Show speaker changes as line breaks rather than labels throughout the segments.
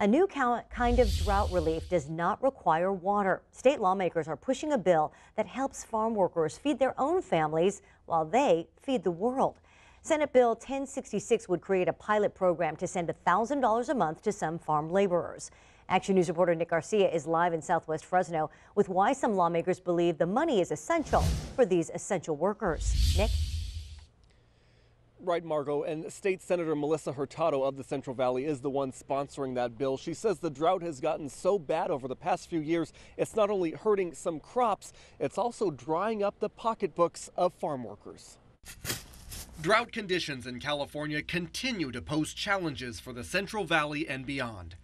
A new kind of drought relief does not require water. State lawmakers are pushing a bill that helps farm workers feed their own families while they feed the world. Senate Bill 1066 would create a pilot program to send $1,000 a month to some farm laborers. Action News reporter Nick Garcia is live in Southwest Fresno with why some lawmakers believe the money is essential for these essential workers. Nick?
Right, Margot. And State Senator Melissa Hurtado of the Central Valley is the one sponsoring that bill. She says the drought has gotten so bad over the past few years, it's not only hurting some crops, it's also drying up the pocketbooks of farm workers. Drought conditions in California continue to pose challenges for the Central Valley and beyond.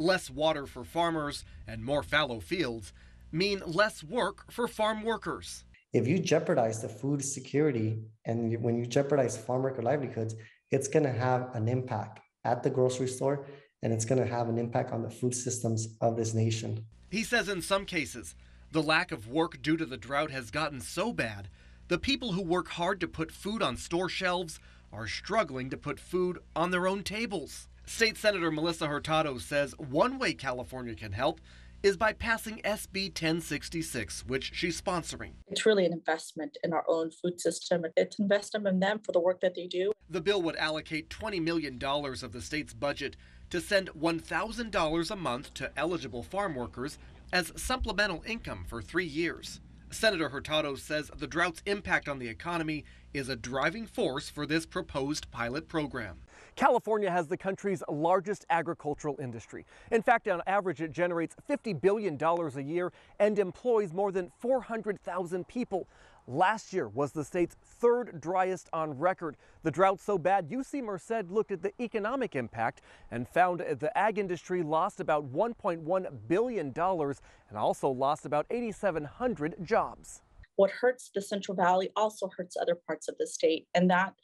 Less water for farmers and more fallow fields mean less work for farm workers
if you jeopardize the food security and you, when you jeopardize farm worker livelihoods, it's going to have an impact at the grocery store and it's going to have an impact on the food systems of this nation.
He says in some cases, the lack of work due to the drought has gotten so bad, the people who work hard to put food on store shelves are struggling to put food on their own tables. State Senator Melissa Hurtado says one way California can help is by passing SB 1066, which she's sponsoring.
It's really an investment in our own food system. It's an investment in them for the work that they do.
The bill would allocate $20 million of the state's budget to send $1,000 a month to eligible farm workers as supplemental income for three years. Senator Hurtado says the drought's impact on the economy is a driving force for this proposed pilot program. California has the country's largest agricultural industry. In fact, on average, it generates $50 billion a year and employs more than 400,000 people. Last year was the state's third driest on record. The drought so bad, UC Merced looked at the economic impact and found the ag industry lost about $1.1 billion and also lost about 8,700 jobs.
What hurts the Central Valley also hurts other parts of the state. And that,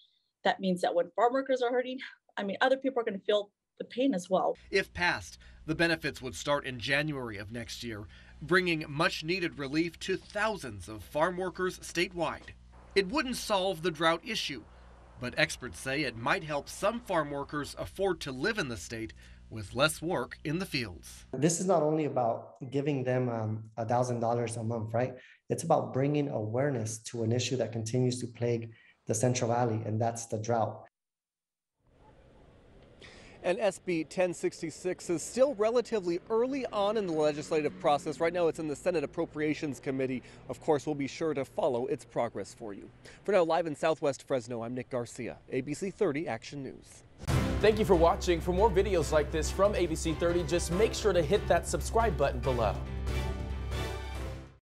that means that when farm workers are hurting, I mean, other people are going to feel the pain as well.
If passed, the benefits would start in January of next year, bringing much needed relief to thousands of farm workers statewide. It wouldn't solve the drought issue, but experts say it might help some farm workers afford to live in the state with less work in the fields.
This is not only about giving them um, a thousand dollars a month, right? It's about bringing awareness to an issue that continues to plague the Central Valley, and that's the drought.
And SB 1066 is still relatively early on in the legislative process. Right now, it's in the Senate Appropriations Committee. Of course, we'll be sure to follow its progress for you. For now, live in Southwest Fresno, I'm Nick Garcia, ABC 30 Action News.
Thank you for watching. For more videos like this from ABC 30, just make sure to hit that subscribe button below.